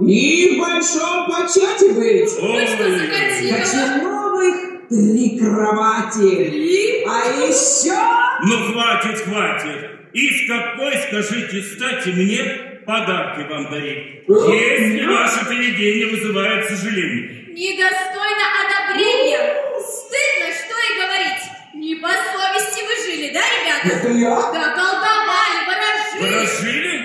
и в большом почете быть. Вы что? Хочу новых три кровати. Три? А еще... Ну, хватит, хватит. И с какой, скажите, стати мне подарки вам дарить, э, если ваше поведение вызывает сожаление? Недостойно одобрения. Стыдно, что и говорить. Не по совести вы жили, да, ребята? Это я? Да, колдовали, ворожили. Ворожили?